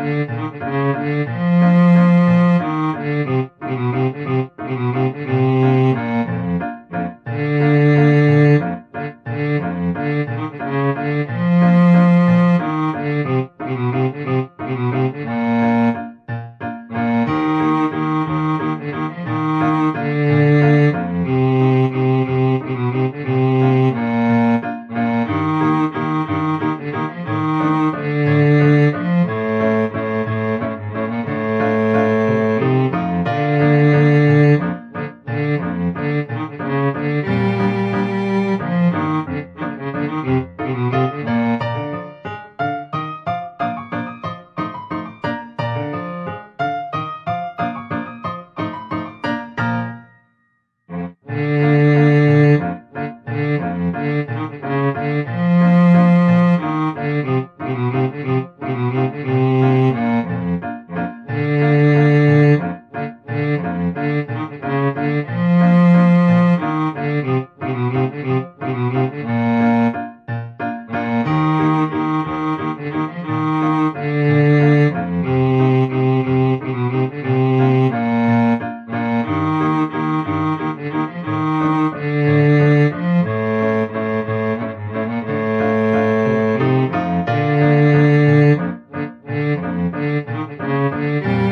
Música Thank you. Música